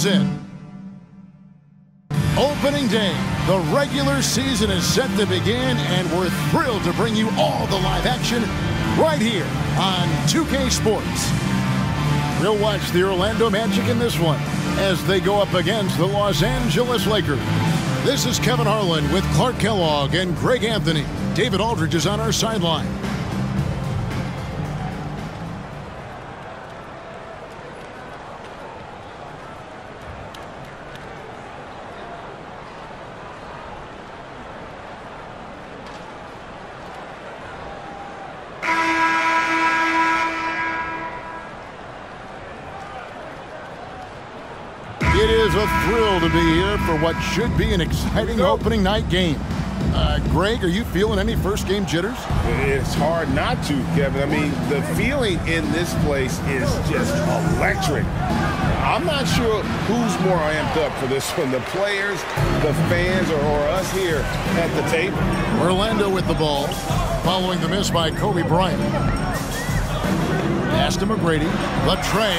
is in. Opening day, the regular season is set to begin, and we're thrilled to bring you all the live action right here on 2K Sports. We'll watch the Orlando Magic in this one as they go up against the Los Angeles Lakers. This is Kevin Harlan with Clark Kellogg and Greg Anthony. David Aldridge is on our sideline. For what should be an exciting opening night game. Uh, Greg, are you feeling any first game jitters? It's hard not to, Kevin. I mean, the feeling in this place is just electric. I'm not sure who's more amped up for this one, the players, the fans, or, or us here at the table. Orlando with the ball, following the miss by Kobe Bryant. Pass to McGrady, the tray,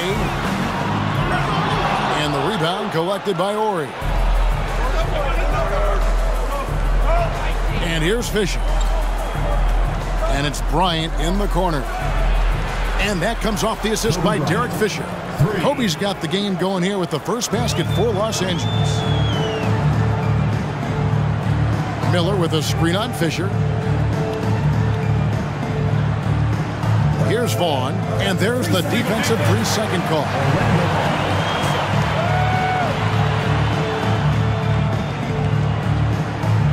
and the rebound collected by Horry. And here's Fisher. And it's Bryant in the corner. And that comes off the assist by Derek Fisher. Kobe's got the game going here with the first basket for Los Angeles. Miller with a screen on Fisher. Here's Vaughn, and there's the defensive three-second call.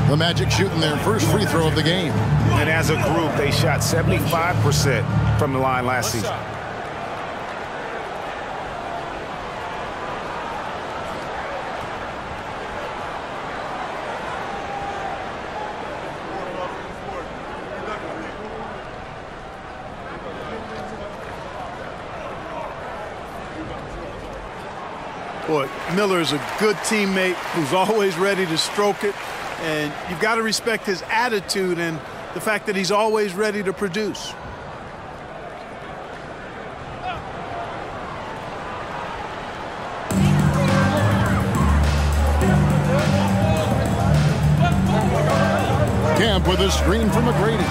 The Magic shooting their first free throw of the game. And as a group, they shot 75% from the line last season. Boy, Miller is a good teammate who's always ready to stroke it. And you've got to respect his attitude and the fact that he's always ready to produce. Kemp with a screen from McGrady.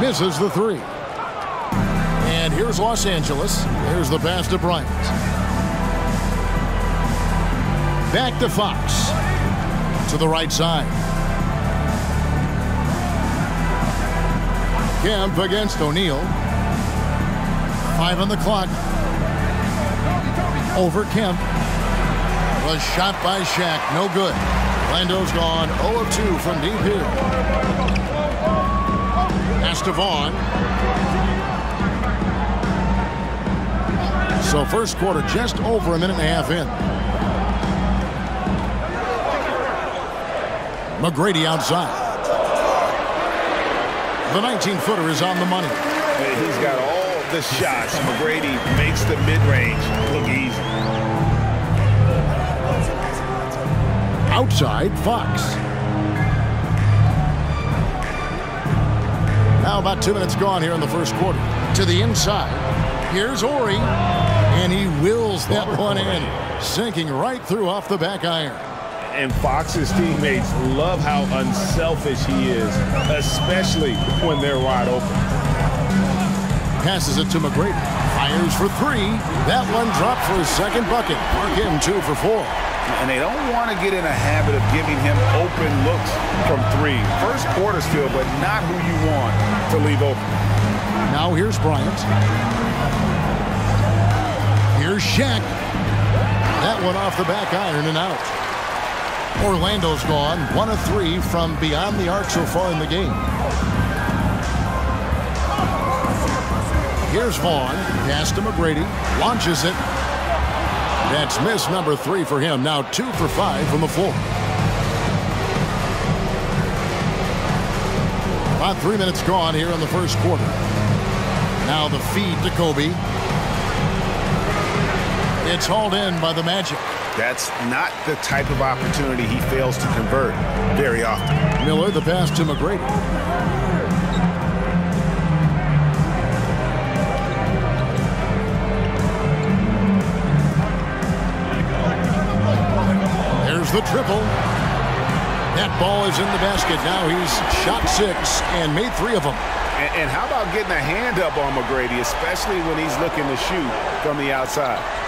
Misses the three. And here's Los Angeles. Here's the pass to Bryant. Back to Fox. To the right side. Kemp against O'Neal. Five on the clock. Over Kemp. Was shot by Shaq. No good. Lando's gone 0 of 2 from deep here. Pass to Vaughn. So first quarter just over a minute and a half in. McGrady outside. The 19-footer is on the money. Hey, He's got all the shots. McGrady makes the mid-range look easy. Outside, Fox. Now about two minutes gone here in the first quarter. To the inside. Here's Horry. And he wills that one in. Sinking right through off the back iron. And Fox's teammates love how unselfish he is, especially when they're wide open. Passes it to McGrady. Fires for three. That one dropped for his second bucket. Mark him two for four. And they don't want to get in a habit of giving him open looks from three. First quarter still, but not who you want to leave open. Now here's Bryant. Here's Shaq. That one off the back iron and out. Orlando's gone, one of three from beyond the arc so far in the game. Here's Vaughn, pass to McGrady, launches it. That's miss number three for him. Now two for five from the floor. About three minutes gone here in the first quarter. Now the feed to Kobe. It's hauled in by the Magic. That's not the type of opportunity he fails to convert very often. Miller, the pass to McGrady. There's the triple. That ball is in the basket. Now he's shot six and made three of them. And, and how about getting a hand up on McGrady, especially when he's looking to shoot from the outside?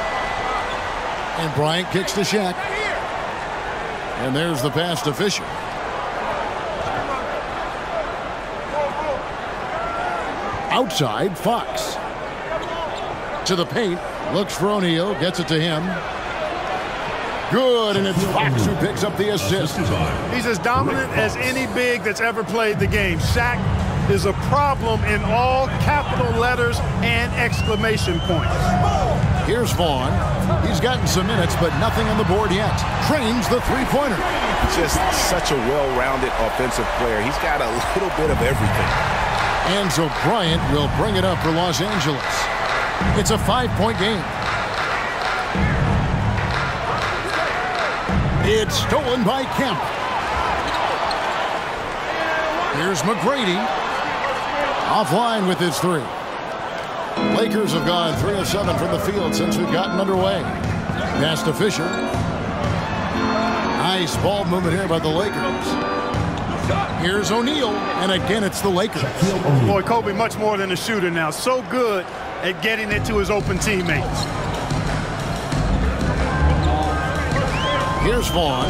And Bryant kicks to Shaq. And there's the pass to Fisher. Outside, Fox. To the paint. Looks for O'Neal. Gets it to him. Good, and it's Fox who picks up the assist. He's as dominant as any big that's ever played the game. Shaq is a problem in all capital letters and exclamation points. Here's Vaughn. He's gotten some minutes, but nothing on the board yet. Trains the three-pointer. Just such a well-rounded offensive player. He's got a little bit of everything. And so Bryant will bring it up for Los Angeles. It's a five-point game. It's stolen by Kemp. Here's McGrady. Offline with his three. Lakers have gone 3 of 7 from the field since we've gotten underway. Pass to Fisher. Nice ball movement here by the Lakers. Here's O'Neal, and again it's the Lakers. Boy, Kobe much more than a shooter now. So good at getting it to his open teammates. Here's Vaughn.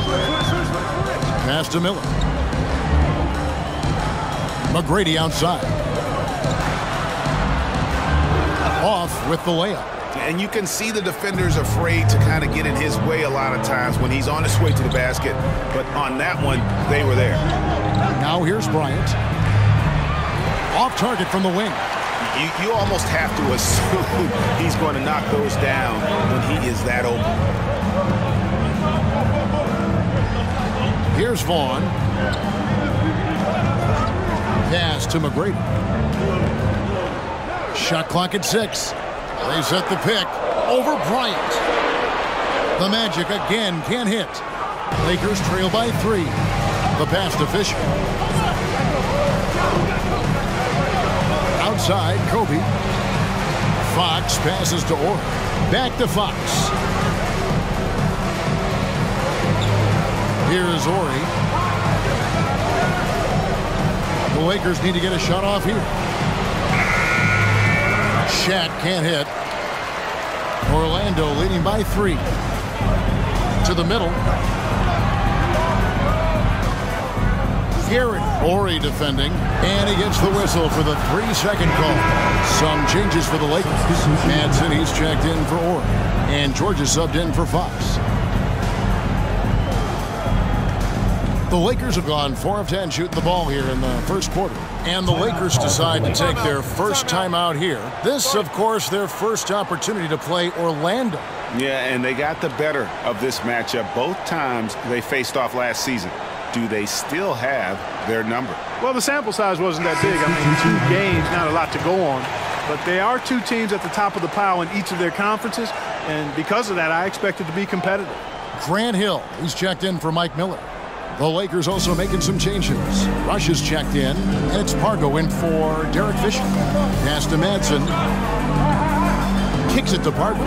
Pass to Miller. McGrady outside. Off with the layup. And you can see the defenders afraid to kind of get in his way a lot of times when he's on his way to the basket. But on that one, they were there. Now here's Bryant. Off target from the wing. You, you almost have to assume he's going to knock those down when he is that open. Here's Vaughn. Pass to McGrady. Shot clock at six. They set the pick over Bryant. The Magic again can't hit. Lakers trail by three. The pass to Fisher. Outside, Kobe. Fox passes to Horry. Back to Fox. Here's Horry. The Lakers need to get a shot off here. Shaq can't hit. Orlando leading by three. To the middle. Garrett Horry defending. And he gets the whistle for the three-second call. Some changes for the Lakers. Madsen, he's checked in for Horry. And George is subbed in for Fox. The Lakers have gone 4 of 10 shooting the ball here in the first quarter. And the Lakers decide to take their first time out here. This, of course, their first opportunity to play Orlando. Yeah, and they got the better of this matchup both times they faced off last season. Do they still have their number? Well, the sample size wasn't that big. I mean, two games, not a lot to go on. But they are two teams at the top of the pile in each of their conferences. And because of that, I expect it to be competitive. Grant Hill, he's checked in for Mike Miller. The Lakers also making some changes. Rush is checked in, and it's Pargo in for Derek Fisher. Pass to Madsen. Kicks it to Pargo.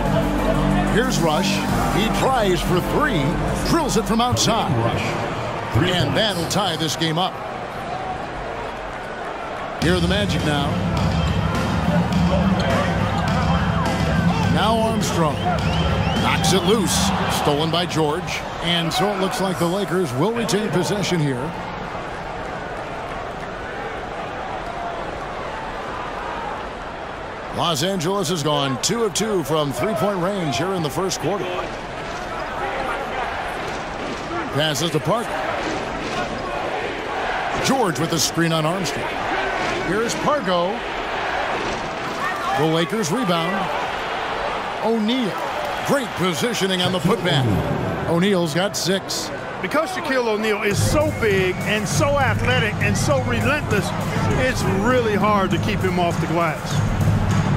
Here's Rush. He tries for three. Drills it from outside. Rush. Three And that'll tie this game up. Here are the Magic now. Now Armstrong. Knocks it loose. Stolen by George. And so it looks like the Lakers will retain possession here. Los Angeles has gone two of two from three-point range here in the first quarter. Passes to Park. George with the screen on Armstrong. Here's Pargo. The Lakers rebound. O'Neal. Great positioning on the putback. O'Neal's got six. Because Shaquille O'Neal is so big and so athletic and so relentless, it's really hard to keep him off the glass.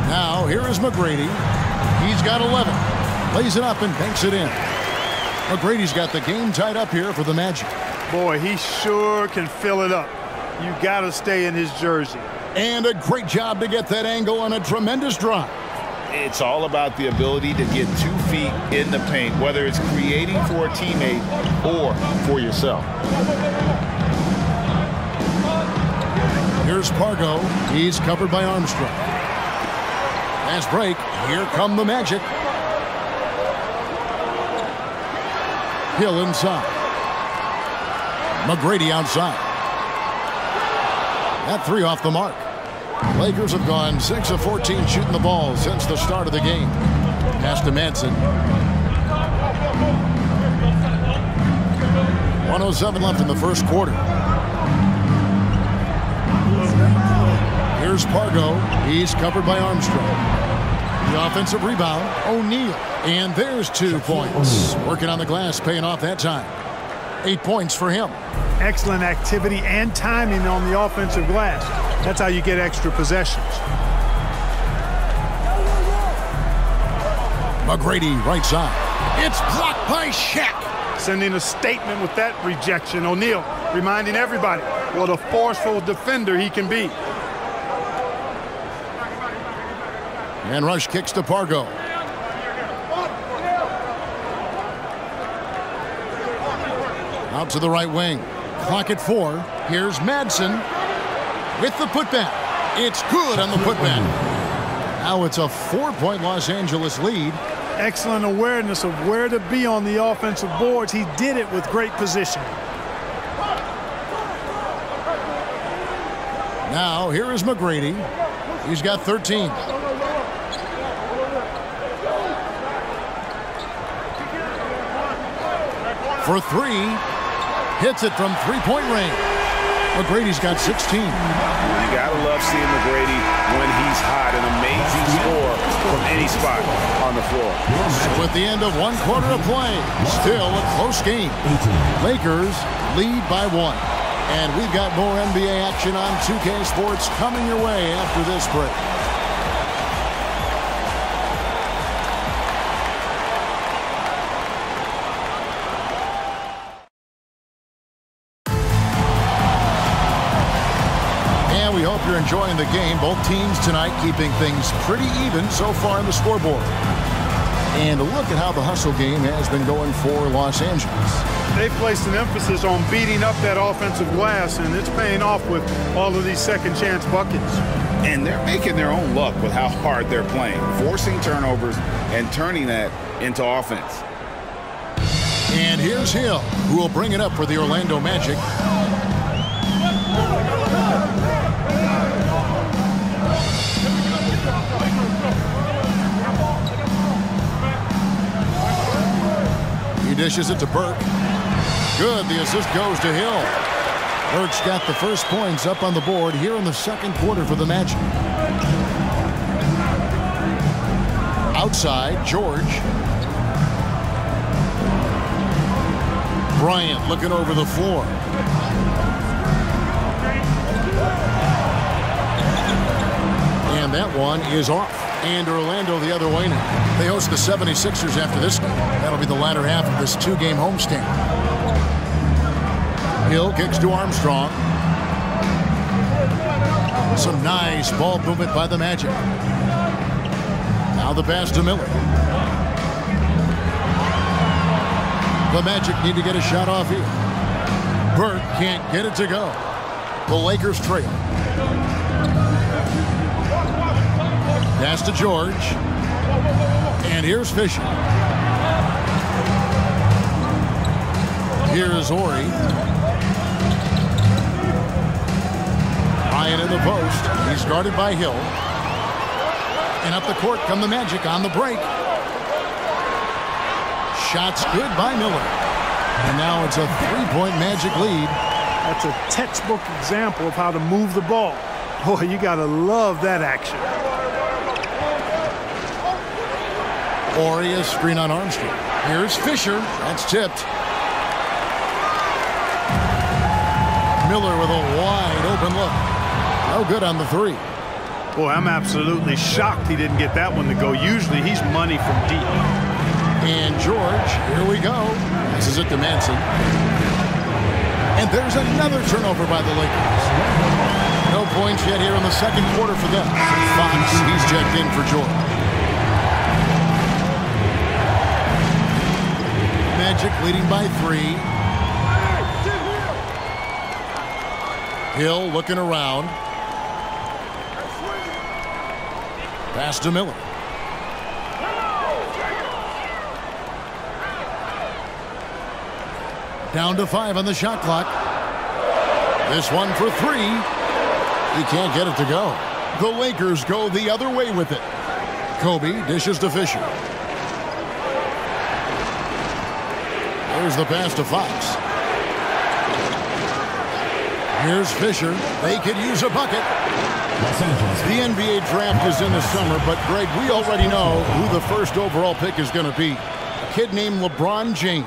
Now, here is McGrady. He's got 11. Lays it up and banks it in. McGrady's got the game tied up here for the Magic. Boy, he sure can fill it up. You got to stay in his jersey. And a great job to get that angle on a tremendous drive. It's all about the ability to get two feet in the paint, whether it's creating for a teammate or for yourself. Here's Pargo. He's covered by Armstrong. Last break. Here come the Magic. Hill inside. McGrady outside. That three off the mark. Lakers have gone 6 of 14 shooting the ball since the start of the game. Pass to Madsen. 107 left in the first quarter. Here's Pargo. He's covered by Armstrong. The offensive rebound, O'Neal. And there's two points. Working on the glass, paying off that time. Eight points for him. Excellent activity and timing on the offensive glass. That's how you get extra possessions. McGrady, right side. It's blocked by Shaq. Sending a statement with that rejection. O'Neal reminding everybody what a forceful defender he can be. And Rush kicks to Pargo. Out to the right wing. Clock at four. Here's Madsen with the putback. It's good on the putback. Now it's a four-point Los Angeles lead. Excellent awareness of where to be on the offensive boards. He did it with great position. Now here is McGrady. He's got 13. For three. Hits it from three-point range. McGrady's got 16. You gotta love seeing McGrady when he's hot. An amazing score from any spot on the floor. So at the end of one quarter of play, still a close game. Lakers lead by one. And we've got more NBA action on 2K Sports coming your way after this break. You're the game. Both teams tonight keeping things pretty even so far in the scoreboard. And a look at how the hustle game has been going for Los Angeles they've placed an emphasis on beating up that offensive glass, and it's paying off with all of these second chance buckets. And they're making their own luck with how hard they're playing, forcing turnovers and turning that into offense. And here's Hill, who will bring it up for the Orlando Magic. He dishes it to Burke. Good. The assist goes to Hill. Burke's got the first points up on the board here in the second quarter for the Magic. Outside, George. Bryant looking over the floor. And that one is off. And Orlando the other way now. They host the 76ers after this game. That'll be the latter half of this two-game homestand. Hill kicks to Armstrong. Some nice ball movement by the Magic. Now the pass to Miller. The Magic need to get a shot off here. Burke can't get it to go. The Lakers trail. Pass to George. And here's Fisher. Here's Horry. Bryant in the post. He's guarded by Hill. And up the court come the Magic on the break. Shots good by Miller. And now it's a three-point Magic lead. That's a textbook example of how to move the ball. Boy, you got to love that action. Oria screen on Armstrong. Here's Fisher. That's tipped. Miller with a wide open look. No good on the three. Boy, I'm absolutely shocked he didn't get that one to go. Usually he's money from deep. And George, here we go. This is it to Madsen. And there's another turnover by the Lakers. No points yet here in the second quarter for them. Fox, he's checked in for George. Magic leading by three. Hill looking around. Pass to Miller. Down to five on the shot clock. This one for three. He can't get it to go. The Lakers go the other way with it. Kobe dishes to Fisher. There's the pass to Fox. Here's Fisher. They could use a bucket. The NBA draft is in the summer, but Greg, we already know who the first overall pick is going to be. A kid named LeBron James.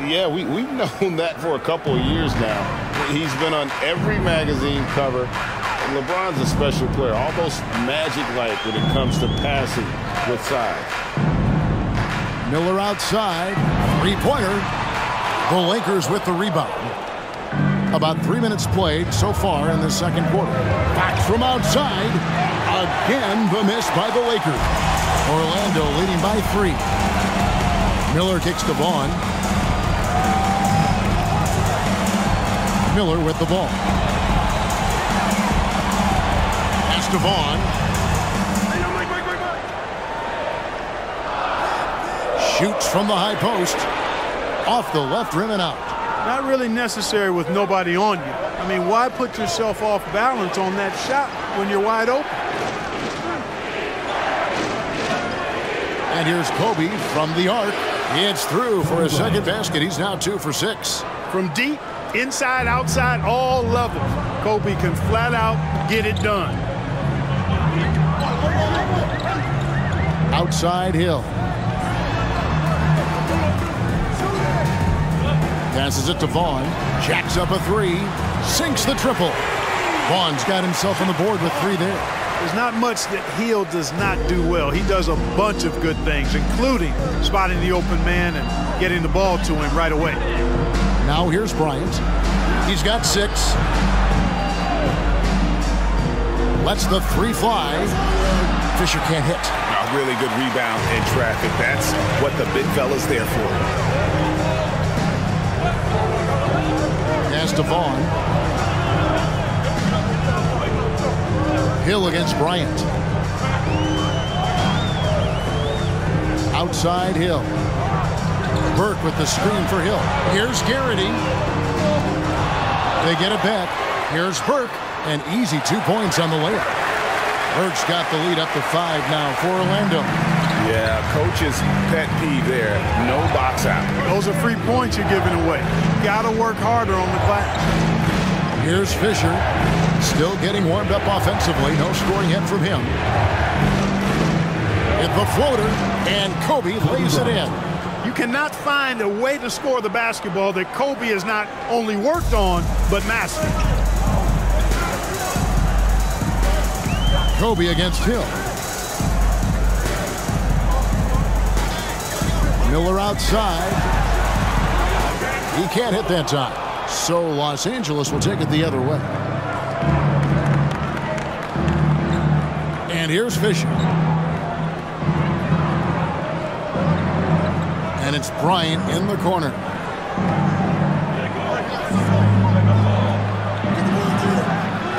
Yeah, we, we've known that for a couple of years now. He's been on every magazine cover. And LeBron's a special player, almost magic-like when it comes to passing with size. Miller outside. Three-pointer. The Lakers with the rebound. About three minutes played so far in the second quarter. Back from outside. Again, the miss by the Lakers. Orlando leading by three. Miller kicks to Vaughn. Miller with the ball. Pass to Vaughn. Shoots from the high post. Off the left rim and out. Not really necessary with nobody on you. I mean, why put yourself off balance on that shot when you're wide open? And here's Kobe from the arc. It's through for his second basket. He's now two for six. From deep, inside, outside, all levels, Kobe can flat out get it done. Outside Hill. Passes it to Vaughn. Jacks up a three. Sinks the triple. Vaughn's got himself on the board with three there. There's not much that Hill does not do well. He does a bunch of good things, including spotting the open man and getting the ball to him right away. Now here's Bryant. He's got six. Lets the three fly. Fisher can't hit. A really good rebound in traffic. That's what the big fella's there for. Pass to Vaughn. Hill against Bryant. Outside Hill. Burke with the screen for Hill. Here's Garrity. They get it back. Here's Burke. And easy two points on the layup. Burke's got the lead up to five now for Orlando. Yeah, coach's pet peeve there. No box out. Those are free points you're giving away. Got to work harder on the glass. Here's Fisher. Still getting warmed up offensively. No scoring hit from him. Hit the floater, and Kobe lays it in. You cannot find a way to score the basketball that Kobe has not only worked on, but mastered. Kobe against Hill. Miller outside. He can't hit that time. So Los Angeles will take it the other way. And here's Fisher. And it's Bryant in the corner.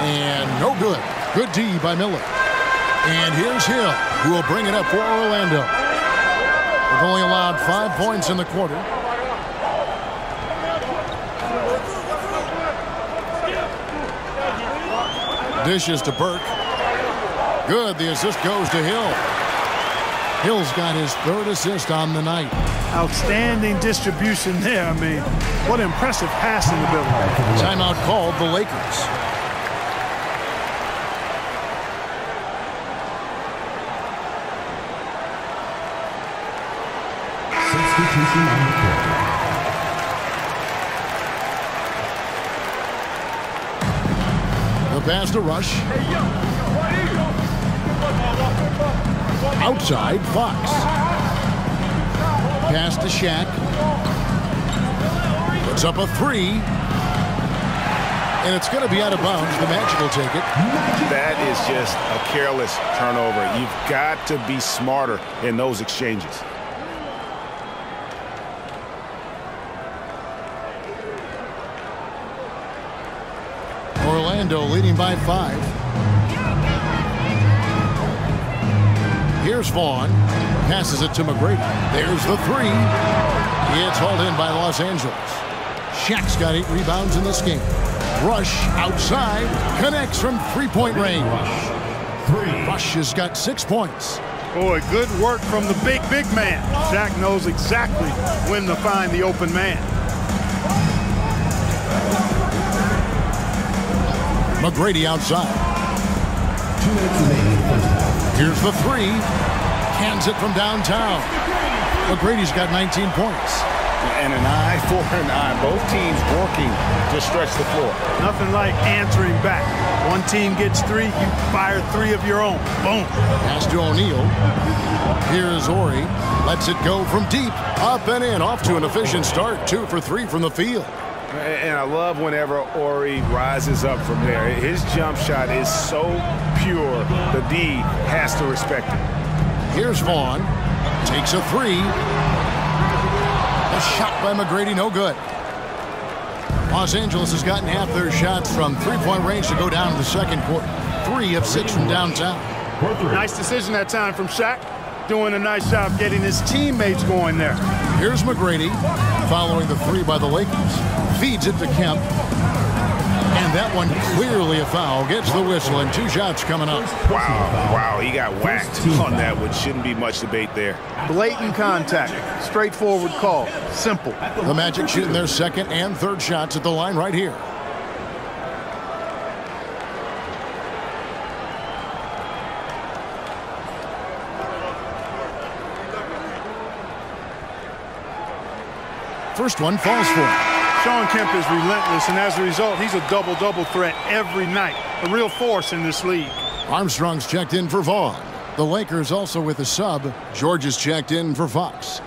And no good. Good D by Miller. And here's Hill, who will bring it up for Orlando. Only allowed five points in the quarter. Dishes to Burke. Good. The assist goes to Hill. Hill's got his third assist on the night. Outstanding distribution there. I mean, what impressive passing ability. Timeout called the Lakers. The. The pass to Rush. Outside, Fox. Pass to Shaq. Puts up a three. And it's going to be out of bounds. The Magic will take it. That is just a careless turnover. You've got to be smarter in those exchanges. Orlando leading by five. Here's Vaughn. Passes it to McGrady. There's the three. It's hauled in by Los Angeles. Shaq's got eight rebounds in this game. Rush outside. Connects from three-point range. Rush has got six points. Boy, good work from the big, big man. Shaq knows exactly when to find the open man. McGrady outside. Here's the three. Cans it from downtown. McGrady's got 19 points. And an eye for an eye. Both teams working to stretch the floor. Nothing like answering back. One team gets three, you fire three of your own. Boom. Pass to O'Neal. Here's Horry. Lets it go from deep. Up and in. Off to an efficient start. Two for three from the field. And I love whenever Horry rises up from there. His jump shot is so pure, the D has to respect it. Here's Vaughn. Takes a three. A shot by McGrady, no good. Los Angeles has gotten half their shots from three-point range to go down to the second quarter. Three of six from downtown. Nice decision that time from Shaq. Doing a nice job getting his teammates going there. Here's McGrady following the three by the Lakers. Feeds it to Kemp. And that one clearly a foul. Gets the whistle and two shots coming up. Wow, wow, he got whacked on that, which shouldn't be much debate there. Blatant contact. Straightforward call. Simple. The Magic shooting their second and third shots at the line right here. First one falls for him. Shawn Kemp is relentless, and as a result, he's a double-double threat every night. A real force in this league. Armstrong's checked in for Vaughn. The Lakers also with a sub. George is checked in for Fox.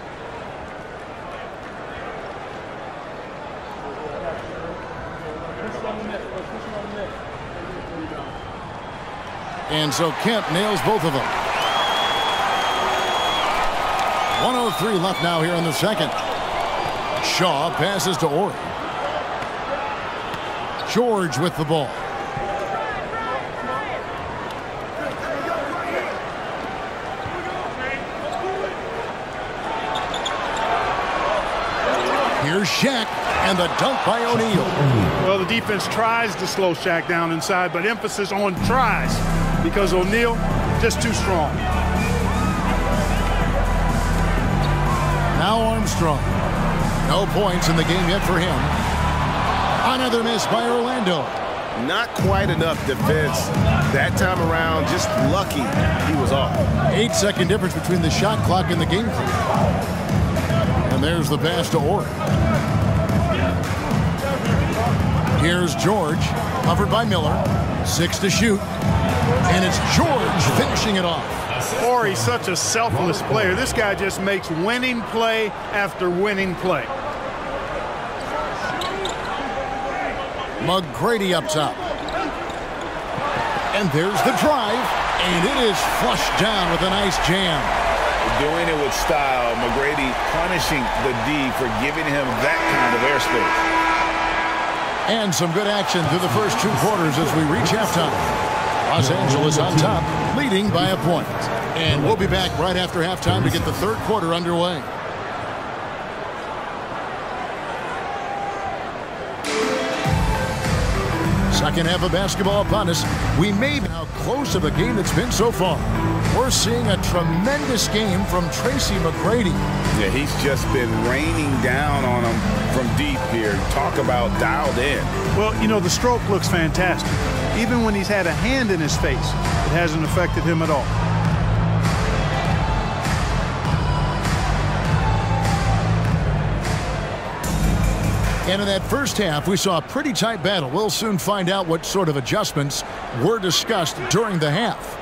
And so Kemp nails both of them. 103 left now here in the second. Shaw passes to Horry. George with the ball. Here's Shaq and the dunk by O'Neal. Well, the defense tries to slow Shaq down inside, but emphasis on tries because O'Neal just too strong. Now Armstrong. No points in the game yet for him. Another miss by Orlando. Not quite enough defense that time around. Just lucky he was off. Eight second difference between the shot clock and the game clock. And there's the pass to Horry. Here's George, covered by Miller. Six to shoot. And it's George finishing it off. Horry's such a selfless player. This guy just makes winning play after winning play. McGrady up top. And there's the drive. And it is flushed down with a nice jam. Doing it with style. McGrady punishing the D for giving him that kind of airspace. And some good action through the first two quarters as we reach halftime. Los Angeles on top, leading by a point. And we'll be back right after halftime to get the third quarter underway. Second have a basketball upon us. We may be how close of a game it's been so far. We're seeing a tremendous game from Tracy McGrady. Yeah, he's just been raining down on him from deep here. Talk about dialed in. Well, you know, the stroke looks fantastic. Even when he's had a hand in his face, it hasn't affected him at all. And in that first half, we saw a pretty tight battle. We'll soon find out what sort of adjustments were discussed during the half.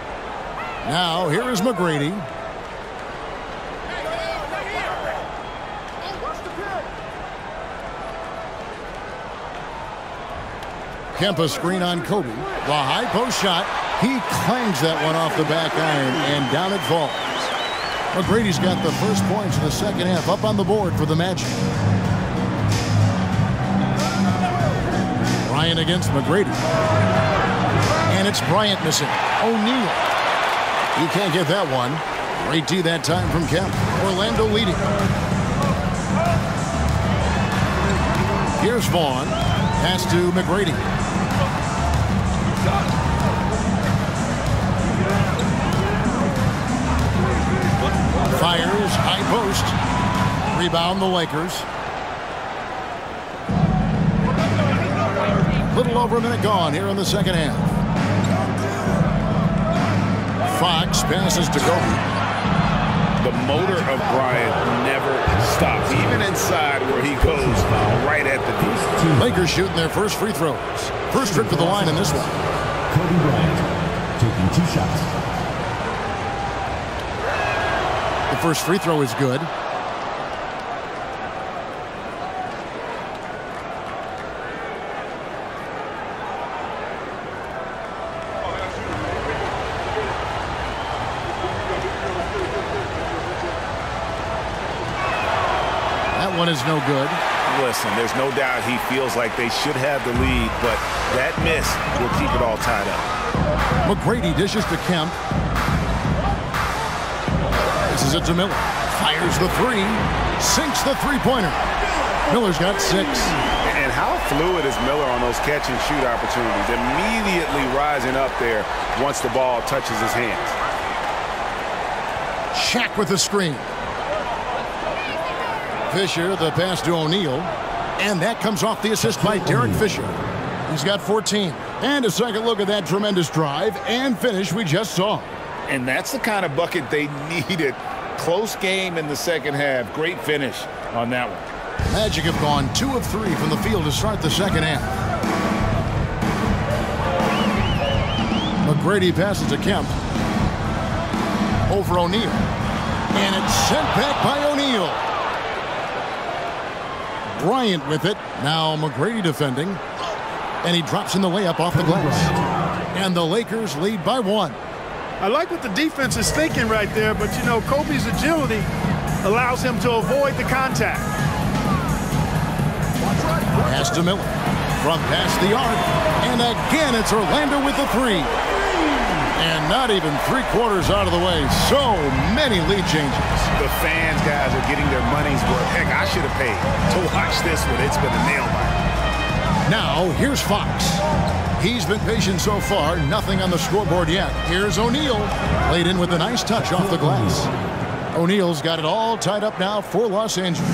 Now, here is McGrady. Kempa screen on Kobe. The high post shot. He clangs that one off the back iron, and down it falls. McGrady's got the first points in the second half up on the board for the Magic. Bryant against McGrady. And it's Bryant missing. O'Neal. He can't get that one. Great D that time from Kemp. Orlando leading. Here's Vaughn. Pass to McGrady. Fires, high post. Rebound the Lakers. Little over a minute gone here in the second half. Fox passes to Kobe. The motor of Bryant never stops, even inside where he goes right at the D. Lakers shooting their first free throws. First trip to the line in this one. Kobe Bryant taking two shots. The first free throw is good. No good. Listen, there's no doubt he feels like they should have the lead, but that miss will keep it all tied up. McGrady dishes to Kemp. This is it to Miller. Fires the three. Sinks the three-pointer. Miller's got six. And how fluid is Miller on those catch and shoot opportunities? Immediately rising up there once the ball touches his hands. Shaq with the screen. Fisher, the pass to O'Neal. And that comes off the assist by Derek Fisher. He's got 14. And a second look at that tremendous drive and finish we just saw. And that's the kind of bucket they needed. Close game in the second half. Great finish on that one. Magic have gone two of three from the field to start the second half. McGrady passes to Kemp. Over O'Neal. And it's sent back by O'Neal. Bryant with it. Now McGrady defending. And he drops in the layup off the glass. And the Lakers lead by one. I like what the defense is thinking right there, but you know, Kobe's agility allows him to avoid the contact. Pass to Miller. From past the arc. And again, it's Orlando with the three. And not even three quarters out of the way. So many lead changes. The fans, guys, are getting their money's worth. Heck, I should have paid to watch this one. It's been a nail biter. Now, here's Fox. He's been patient so far. Nothing on the scoreboard yet. Here's O'Neal. Laid in with a nice touch off the glass. O'Neal's got it all tied up now for Los Angeles.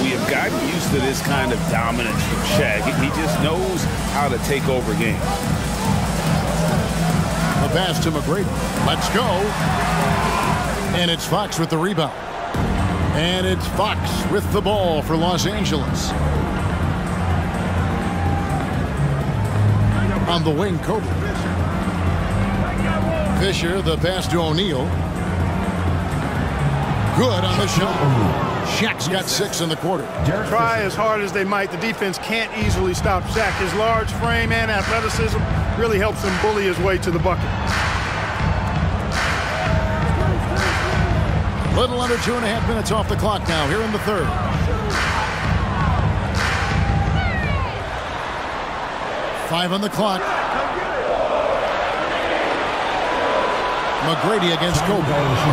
We have gotten used to this kind of dominance from Shaq. He he just knows how to take over games. The pass to McGrady. Let's go. And it's Fox with the rebound. And it's Fox with the ball for Los Angeles. On the wing, Kobe. Fisher, the pass to O'Neal. Good on the shot. Shaq's got six in the quarter. Try as hard as they might, the defense can't easily stop Shaq. His large frame and athleticism really helps him bully his way to the bucket. Little under two and a half minutes off the clock now here in the third. Five on the clock. McGrady against Kobe.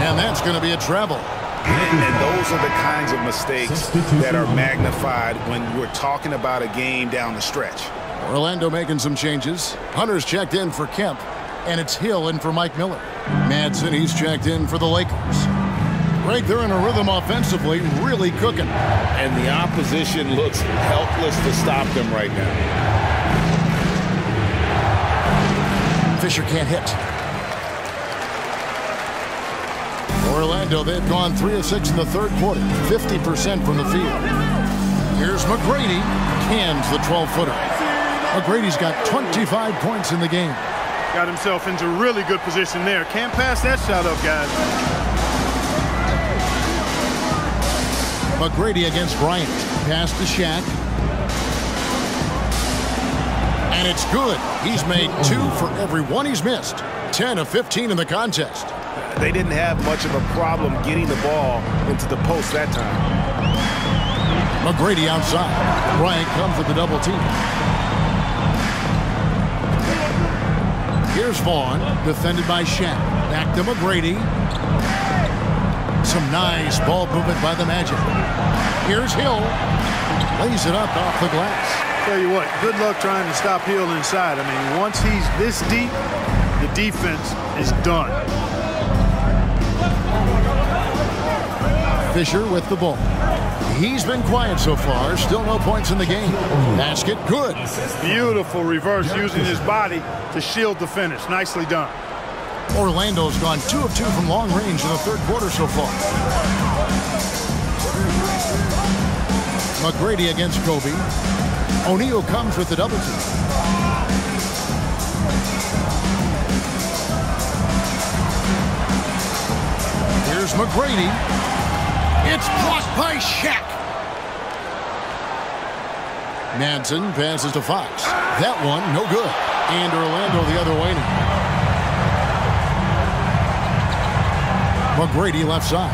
And that's going to be a travel. And, and those are the kinds of mistakes that are magnified when we're talking about a game down the stretch. Orlando making some changes. Hunter's checked in for Kemp. And it's Hill in for Mike Miller. Madsen, he's checked in for the Lakers. Greg, they're in a rhythm offensively, really cooking. And the opposition looks helpless to stop them right now. Fisher can't hit. Orlando, they've gone 3 of 6 in the third quarter, 50% from the field. Here's McGrady, cans the 12-footer. McGrady's got 25 points in the game. Got himself into a really good position there. Can't pass that shot up, guys. McGrady against Bryant. Pass to Shaq. And it's good. He's made two for every one he's missed. 10 of 15 in the contest. They didn't have much of a problem getting the ball into the post that time. McGrady outside. Bryant comes with the double team. Here's Vaughn, defended by Shaq. Back to McGrady. Some nice ball movement by the Magic. Here's Hill. Lays it up off the glass. Tell you what, good luck trying to stop Hill inside. I mean, once he's this deep, the defense is done. Fisher with the ball. He's been quiet so far. Still no points in the game. Basket good. Beautiful reverse using his body to shield the finish. Nicely done. Orlando's gone two of two from long range in the third quarter so far. McGrady against Kobe. O'Neal comes with the double team. Here's McGrady. It's blocked by Shaq. Madsen passes to Fox. That one, no good. And Orlando the other way now. McGrady left side.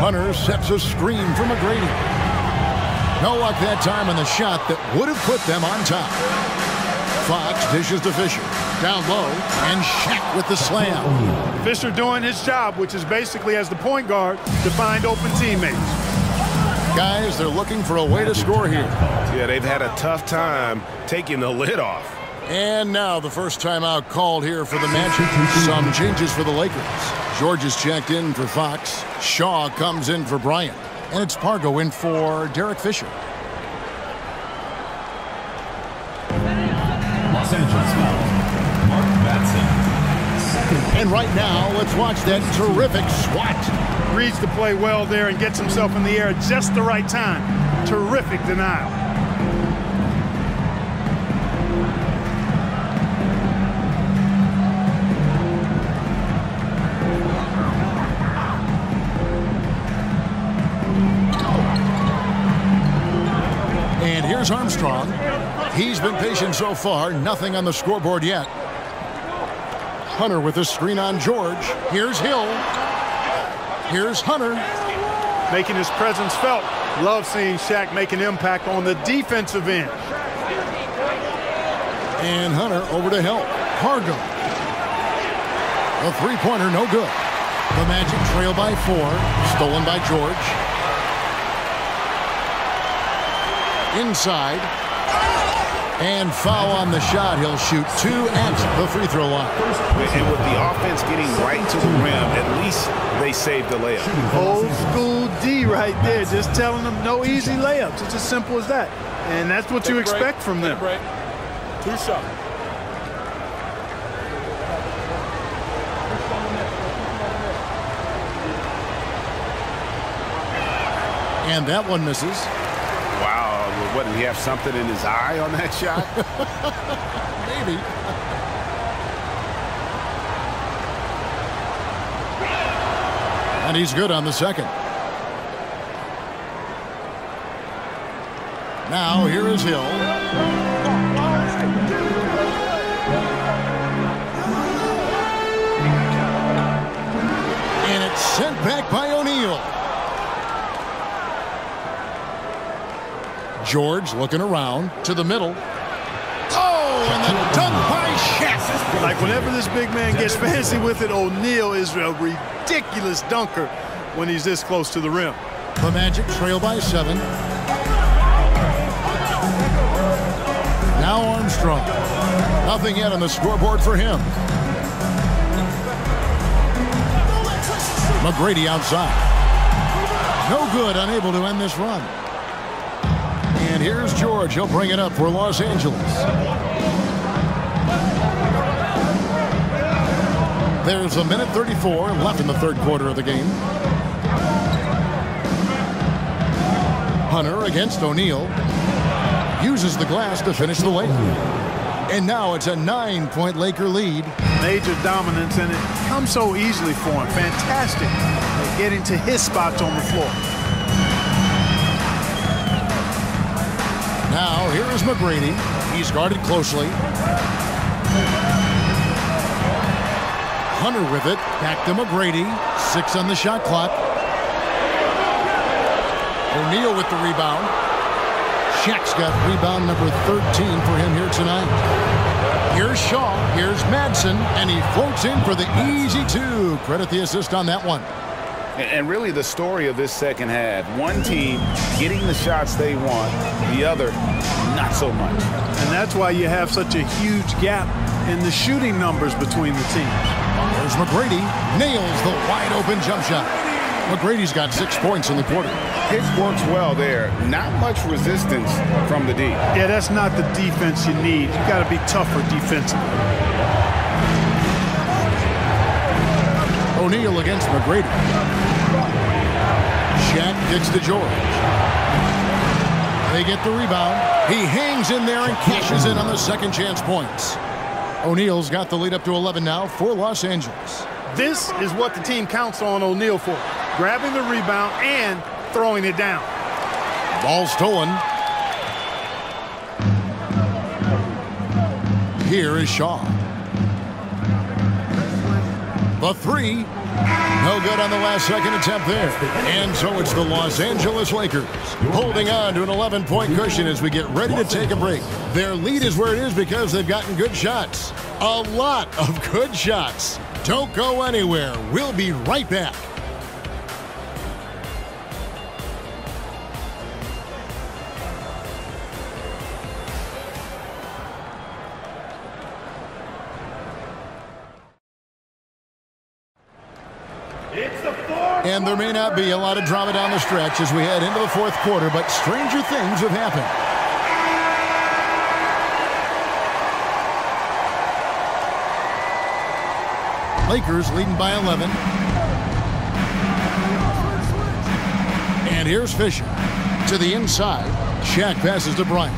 Hunter sets a screen for McGrady. No luck that time on the shot that would have put them on top. Fox dishes to Fisher. Down low, and Shaq with the slam. Fisher doing his job, which is basically as the point guard to find open teammates. Guys, they're looking for a way to score here. Yeah, they've had a tough time taking the lid off. And now the first timeout called here for the Magic. Some changes for the Lakers. George is checked in for Fox. Shaw comes in for Bryant. And it's Pargo in for Derek Fisher. And right now, let's watch that terrific swat. Reads the play well there and gets himself in the air at just the right time. Terrific denial. And here's Armstrong. He's been patient so far. Nothing on the scoreboard yet. Hunter with a screen on George. Here's Hill. Here's Hunter. Making his presence felt. Love seeing Shaq make an impact on the defensive end. And Hunter over to help. Pargo. A three-pointer, no good. The Magic trail by four. Stolen by George. Inside. And foul on the shot. He'll shoot two at the free throw line. And with the offense getting right to the rim, at least they saved the layup. Old school D right there, just telling them no easy layups. It's as simple as that. And that's what you expect from them. Two shots. And that one misses. Wow, what, did he have something in his eye on that shot? Maybe. And he's good on the second. Now here is Hill. And it's sent back by O'Neal. George looking around to the middle. Oh, and the dunk by Shaq. Like whenever this big man gets fancy with it, O'Neal is a ridiculous dunker when he's this close to the rim. The Magic trail by seven. Now Armstrong. Nothing yet on the scoreboard for him. McGrady outside. No good, unable to end this run. And here's George. He'll bring it up for Los Angeles. There's a minute 34 left in the third quarter of the game. Hunter against O'Neal. Uses the glass to finish the layup. And now it's a nine-point Laker lead. Major dominance, and it comes so easily for him. Fantastic getting to his spots on the floor. Is McGrady. He's guarded closely. Hunter with it. Back to McGrady. Six on the shot clock. O'Neal with the rebound. Shaq's got rebound number 13 for him here tonight. Here's Shaw, here's Madsen, and he floats in for the easy two. Credit the assist on that one. And really the story of this second half, one team getting the shots they want, the other not so much. And that's why you have such a huge gap in the shooting numbers between the teams. There's McGrady, nails the wide open jump shot. McGrady's got six points in the quarter. His works well there. Not much resistance from the D. Yeah, that's not the defense you need. You've got to be tougher defensively. O'Neal against McGrady. Shaq kicks to George. They get the rebound. He hangs in there and cashes in on the second chance points. O'Neal's got the lead up to 11 now for Los Angeles. This is what the team counts on O'Neal for. Grabbing the rebound and throwing it down. Ball stolen. Here is Shaw. The three. No good on the last second attempt there. And so it's the Los Angeles Lakers holding on to an 11-point cushion as we get ready to take a break. Their lead is where it is because they've gotten good shots. A lot of good shots. Don't go anywhere. We'll be right back. And there may not be a lot of drama down the stretch as we head into the fourth quarter, but stranger things have happened. Lakers leading by 11. And here's Fisher to the inside. Shaq passes to Bryant.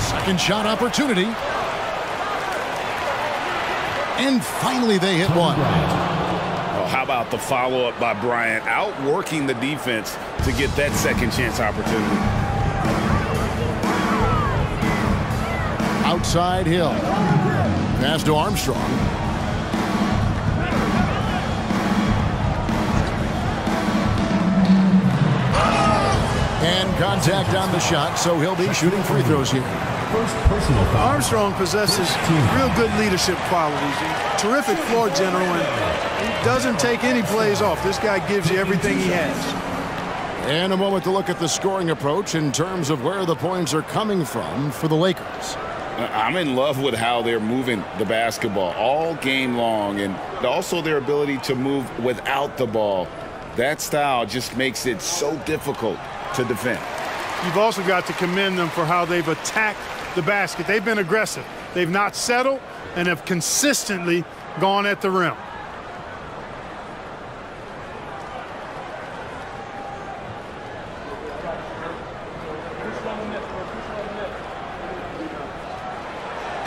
Second shot opportunity. And finally they hit one. How about the follow-up by Bryant, outworking the defense to get that second chance opportunity. Outside Hill. Pass to Armstrong. And contact on the shot, so he'll be shooting free throws here. First personal. Armstrong possesses real good leadership qualities. Terrific floor general, and he doesn't take any plays off. This guy gives you everything he has. And a moment to look at the scoring approach in terms of where the points are coming from for the Lakers. I'm in love with how they're moving the basketball all game long and also their ability to move without the ball. That style just makes it so difficult to defend. You've also got to commend them for how they've attacked the basket. They've been aggressive. They've not settled and have consistently gone at the rim.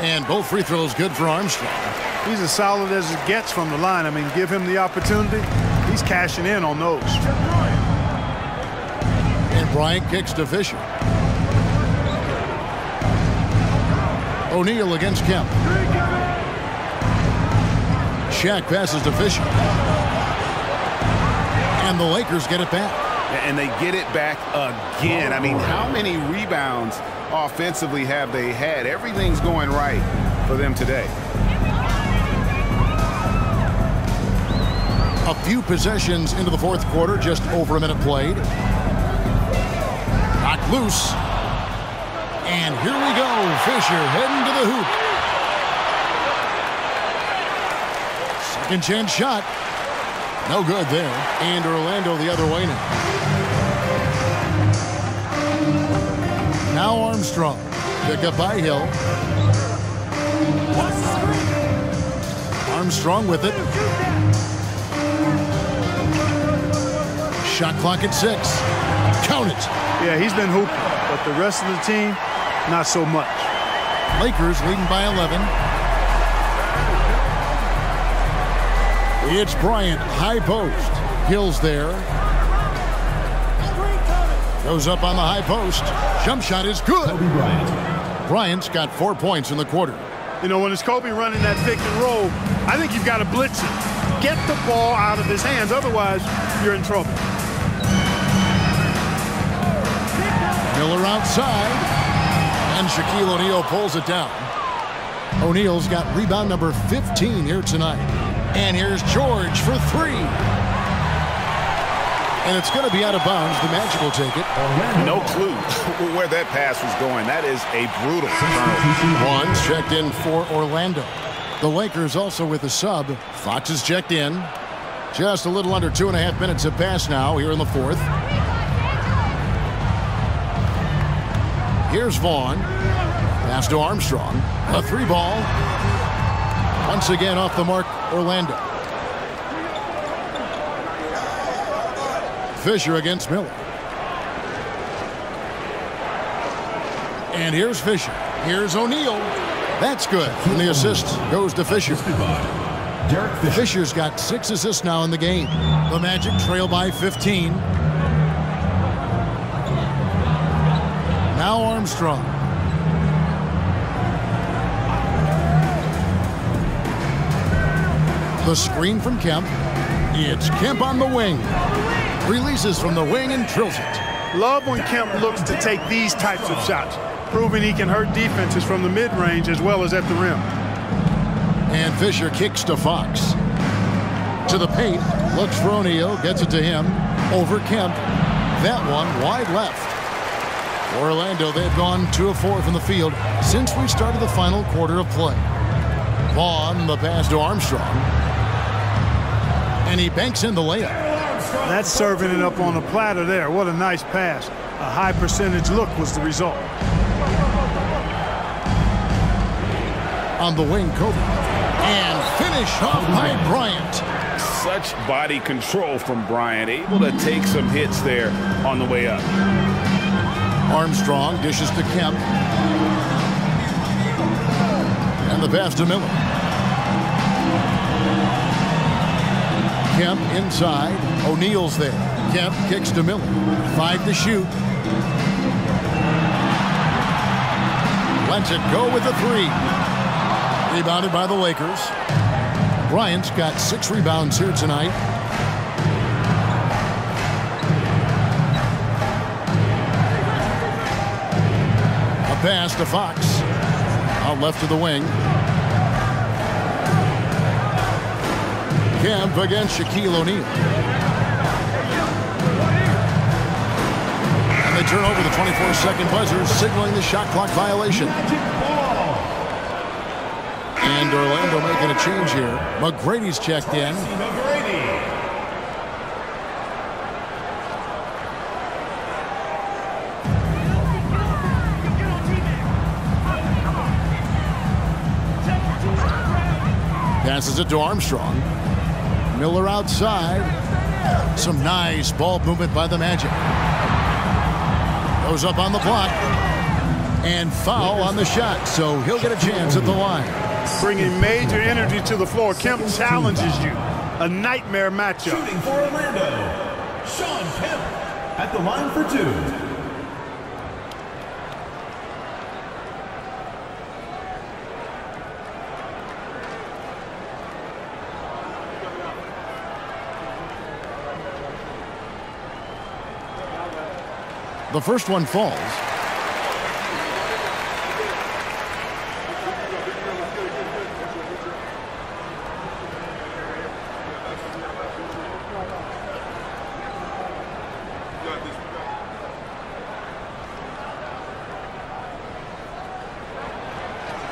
And both free throws good for Armstrong. He's as solid as it gets from the line. I mean, give him the opportunity. He's cashing in on those. And Bryant kicks to Fisher. O'Neal against Kemp. Shaq passes to Fisher. And the Lakers get it back. And they get it back again. I mean, how many rebounds offensively have they had? Everything's going right for them today. A few possessions into the fourth quarter, just over a minute played. Knocked loose. And here we go. Fisher heading to the hoop. Second chance shot. No good there. And Orlando the other way now. Now Armstrong. Pick up by Hill. Armstrong with it. Shot clock at six. Count it. Yeah, he's been hooping, but the rest of the team, not so much. Lakers leading by 11. It's Bryant, high post. Hill's there. Goes up on the high post. Jump shot is good. Kobe Bryant. Bryant's got four points in the quarter. You know, when it's Kobe running that pick and roll, I think you've got to blitz it. Get the ball out of his hands, otherwise you're in trouble. Miller outside. And Shaquille O'Neal pulls it down. O'Neal's got rebound number 15 here tonight. And here's George for three. And it's going to be out of bounds. The Magic will take it. No clue where that pass was going. That is a brutal turnover. Vaughn's checked in for Orlando. The Lakers also with a sub. Fox is checked in. Just a little under two and a half minutes have passed now here in the fourth. Here's Vaughn. Pass to Armstrong. A three ball. Once again off the mark, Orlando. Fisher against Miller. And here's Fisher. Here's O'Neal. That's good. And the assist goes to Fisher. Derek Fisher. Fisher's got six assists now in the game. The Magic trail by 15. Now Armstrong. The screen from Kemp. It's Kemp on the wing. Releases from the wing and drills it. Love when Kemp looks to take these types of shots, proving he can hurt defenses from the mid-range as well as at the rim. And Fisher kicks to Fox. To the paint. Looks for O'Neal. Gets it to him. Over Kemp. That one wide left. Orlando, they've gone 2 of 4 from the field since we started the final quarter of play. Vaughn, the pass to Armstrong. And he banks in the layup. That's serving it up on a platter there. What a nice pass. A high percentage look was the result. On the wing, Kobe. And finish off by Bryant. Such body control from Bryant. Able to take some hits there on the way up. Armstrong dishes to Kemp. And the pass to Miller. Kemp inside. O'Neal's there. Kemp kicks to Miller. Five to shoot. Lets it go with a three. Rebounded by the Lakers. Bryant's got six rebounds here tonight. A pass to Fox. Out left to the wing. Kemp against Shaquille O'Neal. They turn over the 24-second buzzer, signaling the shot clock violation. And Orlando making a change here. McGrady's checked in. Passes it to Armstrong. Miller outside. Some nice ball movement by the Magic. Goes up on the block. And foul on the shot, so he'll get a chance at the line. Bringing major energy to the floor. Kemp challenges you. A nightmare matchup. Shooting for Orlando. Shawn Kemp at the line for two. The first one falls.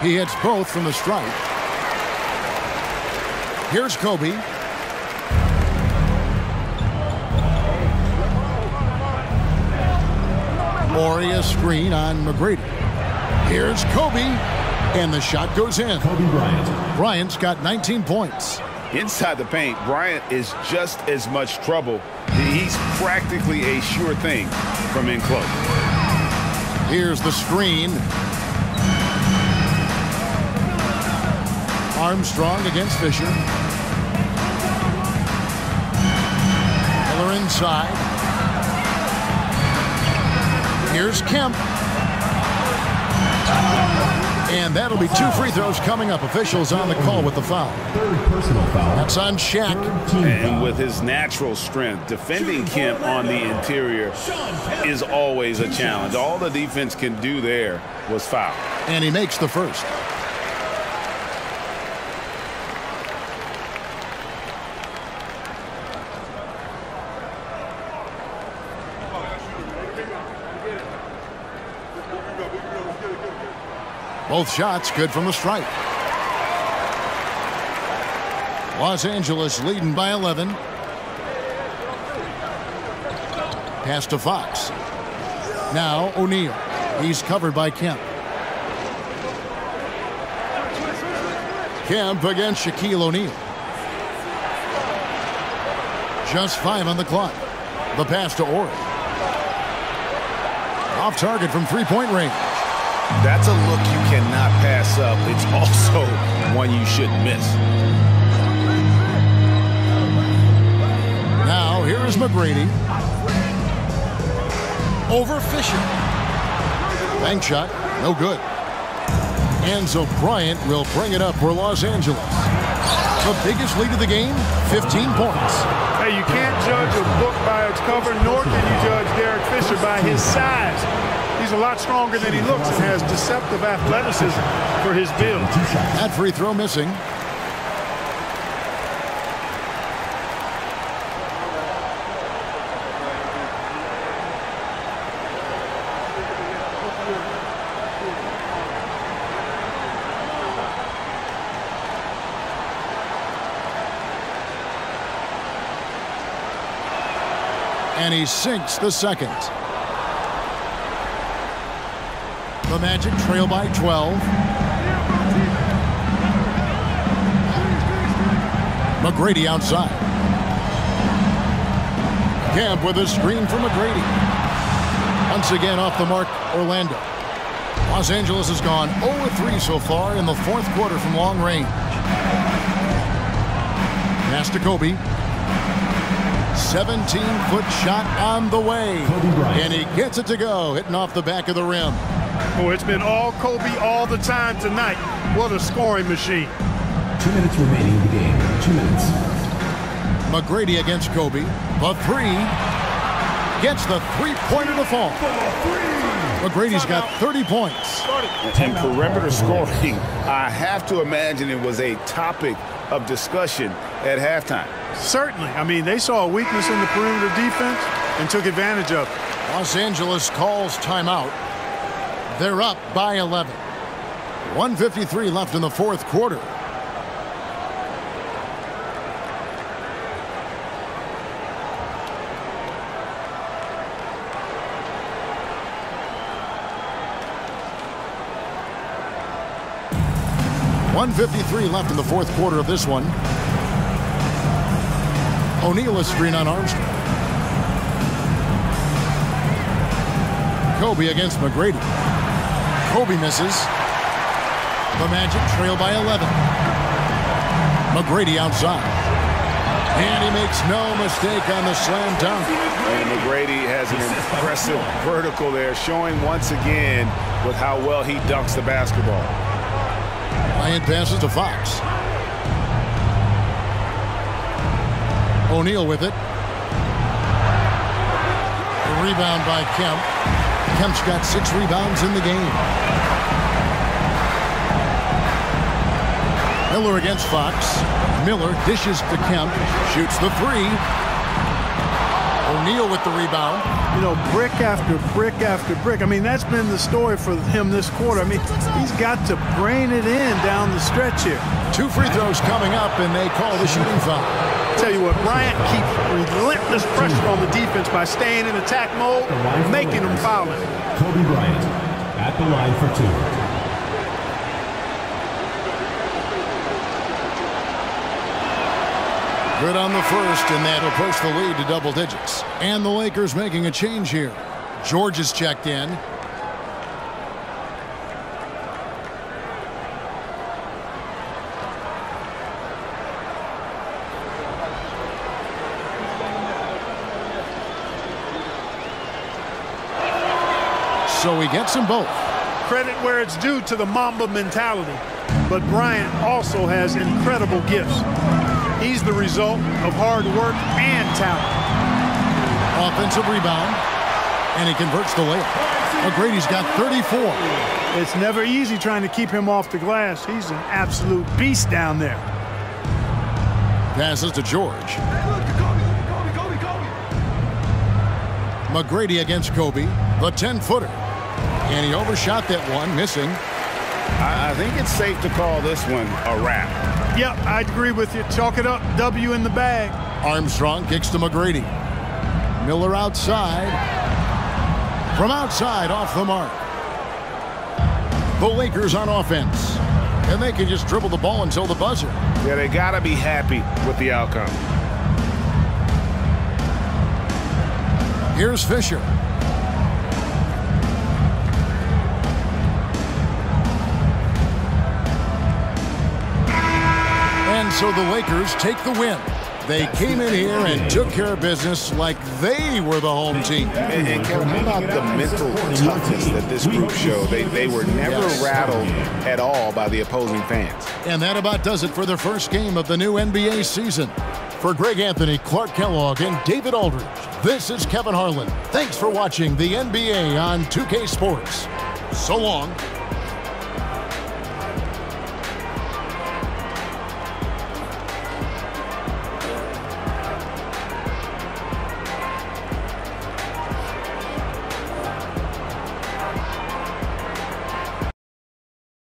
He hits both from the strike. Here's Kobe. Horry a screen on McGrady. Here's Kobe, and the shot goes in. Kobe Bryant. Bryant's got 19 points. Inside the paint, Bryant is just as much trouble. He's practically a sure thing from in close. Here's the screen. Armstrong against Fisher. Miller inside. Here's Kemp. And that'll be two free throws coming up. Officials on the call with the foul. Third personal foul. That's on Shaq. And with his natural strength, defending Kemp on the interior is always a challenge. All the defense can do there was foul. And he makes the first. Both shots good from the stripe. Los Angeles leading by 11. Pass to Fox. Now O'Neal. He's covered by Kemp. Kemp against Shaquille O'Neal. Just five on the clock. The pass to Horry. Off target from three-point range. That's a look you cannot pass up. It's also one you shouldn't miss. Now here is McGrady. Over Fisher. Bank shot, no good. Enzo Bryant will bring it up for Los Angeles. The biggest lead of the game, 15 points. Hey, you can't judge a book by its cover, nor can you judge Derek Fisher by his size. He's a lot stronger than he looks and has deceptive athleticism for his build. That free throw missing. And he sinks the second. The Magic trail by 12. McGrady outside. Kemp with a screen for McGrady. Once again off the mark, Orlando. Los Angeles has gone 0-3 so far in the fourth quarter from long range. Pass to Kobe. 17-foot shot on the way. And he gets it to go, hitting off the back of the rim. It's been all Kobe all the time tonight. What a scoring machine. Two minutes remaining in the game. Two minutes. McGrady against Kobe. The three. Gets the three-pointer to fall. McGrady's got 30 points. And perimeter scoring, I have to imagine it was a topic of discussion at halftime. Certainly. I mean, they saw a weakness in the perimeter defense and took advantage of it. Los Angeles calls timeout. They're up by 11. 153 left in the fourth quarter. One fifty-three left in the fourth quarter of this one. O'Neal a screen on Armstrong. Kobe against McGrady. Kobe misses. The Magic trail by 11. McGrady outside. And he makes no mistake on the slam dunk. And McGrady has an impressive vertical there, showing once again with how well he dunks the basketball. Bryant passes to Fox. O'Neal with it. A rebound by Kemp. Kemp's got six rebounds in the game. Miller against Fox. Miller dishes to Kemp. Shoots the three. O'Neal with the rebound. You know, brick after brick after brick. I mean, that's been the story for him this quarter. I mean, he's got to brain it in down the stretch here. Two free throws coming up, and they call the shooting foul. Tell you what, Bryant keeps relentless pressure on the defense by staying in attack mode, The line for making them foul him. Kobe Bryant at the line for two. Good on the first, and that'll push the lead to double digits. And the Lakers making a change here. George is checked in. So he gets them both. Credit where it's due to the Mamba mentality. But Bryant also has incredible gifts. He's the result of hard work and talent. Offensive rebound, and he converts the layup. McGrady's got 34. It's never easy trying to keep him off the glass. He's an absolute beast down there. Passes to George. McGrady against Kobe, the 10-footer. And he overshot that one, missing. I, I think it's safe to call this one a wrap. Yep, I agree with you. Chalk it up. W in the bag. Armstrong kicks to McGrady. Miller outside. From outside, off the mark. The Lakers on offense. And they can just dribble the ball until the buzzer. Yeah, they got to be happy with the outcome. Here's Fisher. So the Lakers take the win. They came in here and took care of business like they were the home team. And, and Kevin, how about the mental toughness that this group showed? They, they were never rattled at all by the opposing fans. And that about does it for the first game of the new NBA season. For Greg Anthony, Clark Kellogg, and David Aldridge, this is Kevin Harlan. Thanks for watching the NBA on 2K Sports. So long.